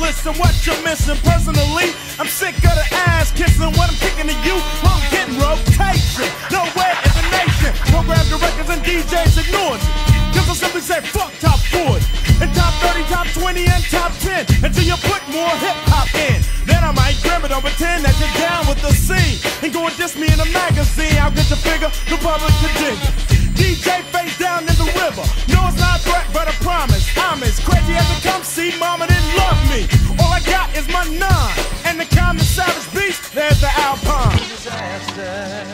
what you're missing. Personally, I'm sick of the ass kissing. What I'm kicking to you, I'm getting rotation. Nowhere in the nation. Program directors and DJs ignore it. Cause I simply say fuck top 40. And top 30, top 20, and top 10. Until you put more hip hop in. Then I might grab it or pretend that you're down with the scene. And go and diss me in a magazine. I'll get your figure, the public to dig. DJ face down in the river. No, it's not a threat, but a promise. I'm as crazy as one none. And the common savage beast, there's the Alpine. Disaster.